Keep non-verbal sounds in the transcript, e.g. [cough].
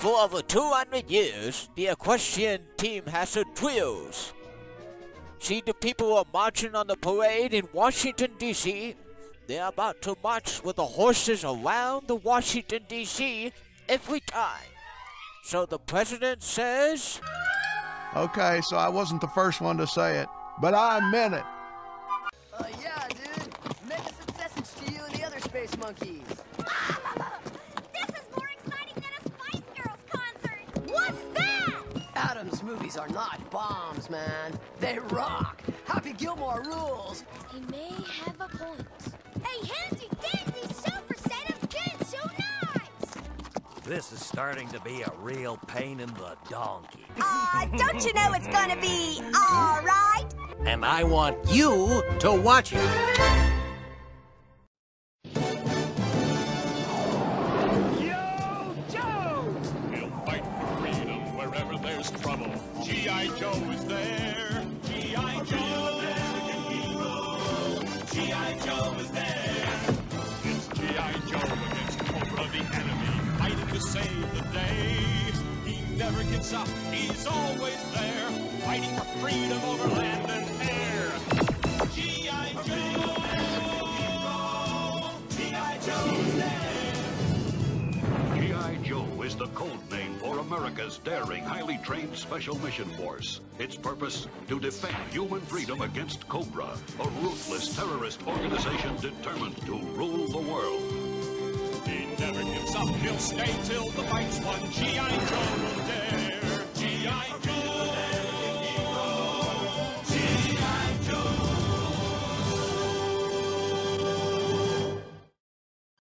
For over 200 years, the equestrian team has had drills. See the people are marching on the parade in Washington, D.C.? They're about to march with the horses around the Washington, D.C. every time. So the president says. Okay, so I wasn't the first one to say it, but I meant it. Uh, yeah, dude. Mega successes to you and the other space monkeys. [laughs] Adam's movies are not bombs, man. They rock. Happy Gilmore rules. He may have a point. Hey, handsy dancy super setup good so nice! This is starting to be a real pain in the donkey. [laughs] Uh, don't you know it's gonna be [laughs] alright? And I want you to watch it. Joe is there. G.I. Joe. G.I. Joe is there. It's G.I. Joe against Cobra the enemy, fighting to save the day. He never gives up, he's always there, fighting for freedom over land America's daring, highly trained Special Mission Force. Its purpose? To defend human freedom against Cobra, a ruthless terrorist organization determined to rule the world. He never gives up, he'll stay till the fight's won. G.I. Joe.